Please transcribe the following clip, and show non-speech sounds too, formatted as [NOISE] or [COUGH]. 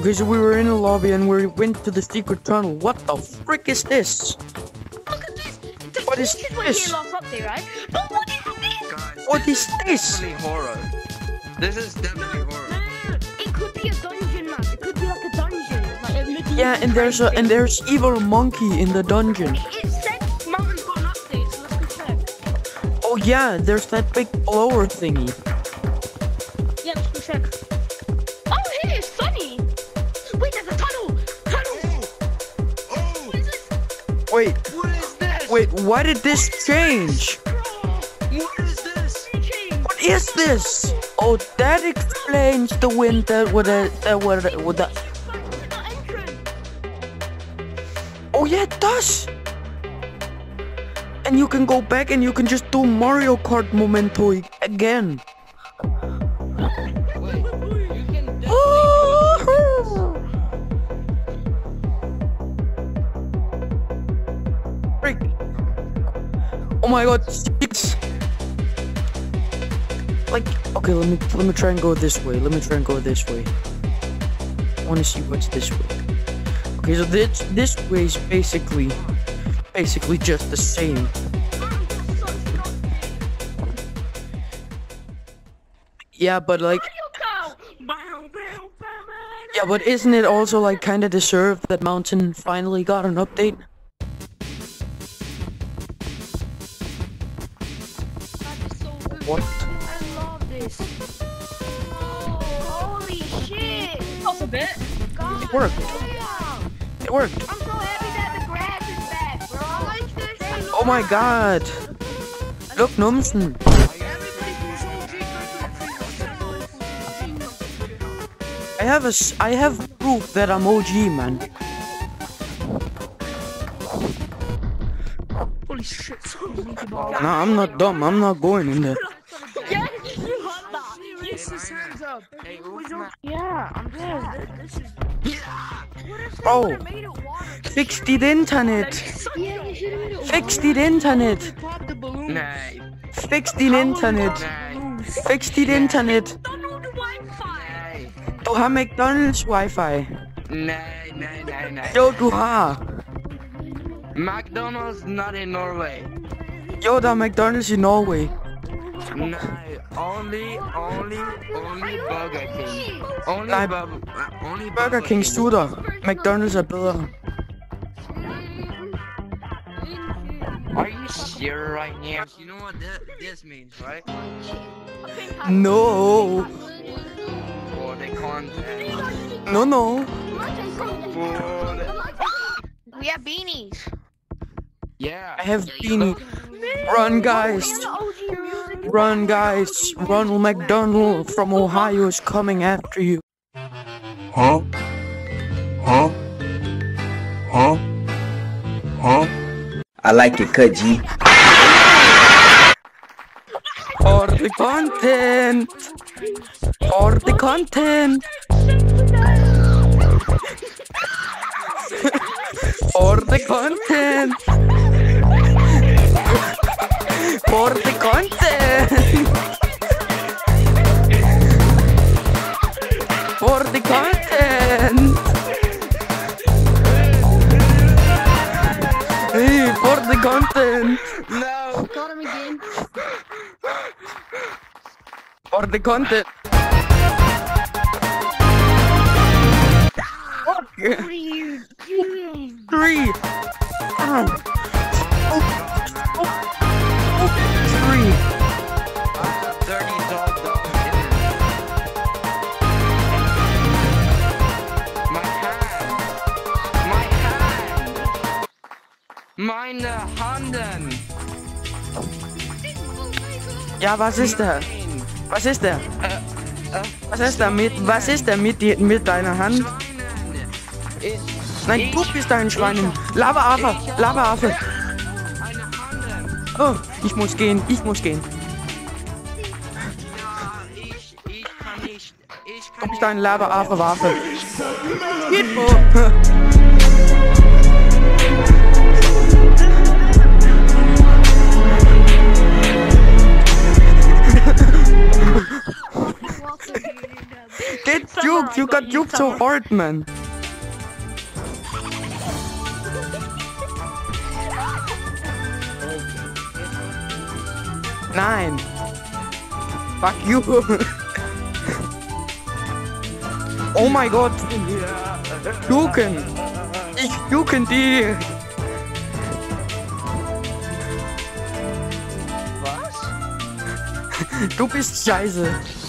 Okay, so we were in the lobby and we went to the secret tunnel. What the frick is this? Look at this. Th- What is this? was this? your last update, right? But what is this? Guys, What this is this? Definitely horror. This is No, definitely no, no, horror. no, no. It could be a dungeon map. It could be like a dungeon. Like a Yeah, and there's a and there's evil monkey in the dungeon. It, it said Mountain's got an update, so let's go check. Oh yeah, there's that big blower thingy. Yeah, let's go check. Wait, what is this? wait, why did this change? what is this? What is this? Oh, that explains the wind that would uh, that would uh, would that. Oh yeah, it does. And you can go back and you can just do Mario Kart Memento again. Oh my god. Like, okay, let me let me try and go this way. Let me try and go this way. I want to see what's this way. Okay, so this this way is basically basically just the same. Yeah, but like, yeah, but isn't it also like kind of deserved that Mountain finally got an update? What? I love this. Oh, holy shit. That's a bit. God, It worked. damn. It worked. I'm so happy that the grass is back, bro. I like this. Oh, oh my god. Look, Numsen. I have a s- I have proof that I'm OG, man. Holy shit. No, I'm not dumb. I'm not going in there. [LAUGHS] this is up. Hey, not... Yeah, I'm good. This is. Oh, fix the internet. Fix the internet. Nein. Fix the internet. Fix the internet. Du har McDonald's wifi. Nej, nej, nej, nej. Jo, du har. McDonald's not in Norway. Jo, der er McDonald's i Norway. Nee, only, only, only Burger King. Only, Nej. Bub- only Burger King slutter. McDonald's er bedre. Are you sure right now? You know what thi- this means, right? No. For the content. No, no. For the... We have beanies. Yeah. I have beanies. Run, guys. Run, guys. Ronald McDonald from Ohio is coming after you. Huh? Huh? Huh? Huh? I like it, cut G. For the content. For the content. For the content. For the content. For the content. Hey, for the content. No. Got him again. For the content. What are you doing? Three. Meine Handen. Ja, was ist der? Was ist der? Was ist der mit? Was ist der mit, mit deiner Hand? Nein, du bist ein Schwein. Lava-Affe. Lava-Affe. Oh, ich muss gehen. Ich muss gehen. Du bist ein Lava-Affe-Waffe. Gitbo. Gitbo. Juked. You got juked so hard, man. Nine. Fuck you. oh my god. Juken. Ich juken die. Was? Du bist scheiße.